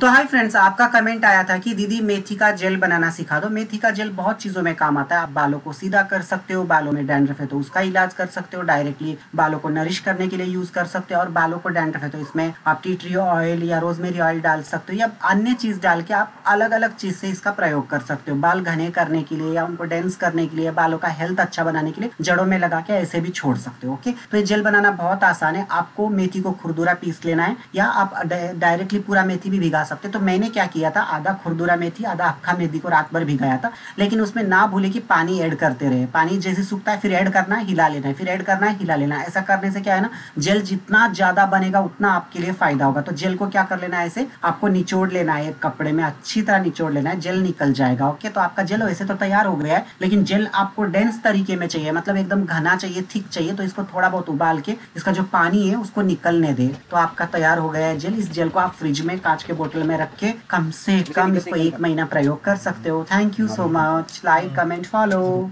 तो hi friends, आपका comment आया था कि दीदी मेथी का जेल बनाना सिखा दो। मेथी का जेल बहुत चीज़ों में काम आता है। आप बालों को सीधा कर सकते हो, बालों में डैंड्रफ है तो उसका इलाज कर सकते हो डायरेक्टली बालों को नरिश करने के लिए यूज़ कर सकते हो और बालों को डैंड्रफ है तो इसमें आप टी ट्री ऑयल या रोजमेरी ऑयल डाल सकते हो या अन्य चीज़ डाल के आप अलग अलग चीज़ से इसका प्रयोग कर सकते हो। बाल घने करने के लिए या उनको डेंस करने के लिए, बालों का हेल्थ अच्छा बनाने के लिए जड़ों में लगा के ऐसे भी छोड़ सकते हो ओके तो ये जेल बनाना बहुत आसान है। आपको मेथी को खुरदुरा पीस लेना है या आप डायरेक्टली पूरा मेथी भी भिगा सकते। तो मैंने क्या किया था? आधा खुरदुरा मेथी आधा अक्खा मेथी को रात भर भिगाया था। लेकिन उसमें ना भूले कि पानी ऐड करते रहे। पानी जैसे सूखता है, फिर ऐड करना है हिला लेना है, फिर ऐड करना है, हिला लेना है। ऐसा करने से क्या है ना, जेल जितना ज़्यादा बनेगा, उतना आपके लिए फ़ायदा होगा। तो जेल को क्या कर लेना है ऐसे? आपको निचोड़ लेना है कपड़े में अच्छी तरह निचोड़ लेना है, जेल निकल जाएगा, ओके? तो आपका जेल वैसे तो तैयार हो गया है, लेकिन जेल आपको डेंस तरीके में चाहिए। मतलब एकदम घना चाहिए, थिक चाहिए तो इसको थोड़ा बहुत उबाल के, इसका जो पानी है, उसको निकलने दे। तो आपका तैयार हो गया है जेल। इस जेल को आप फ्रिज में कांच के बोतल में रख के कम से कम इसको एक महीना प्रयोग कर सकते हो। Thank you so much like comment follow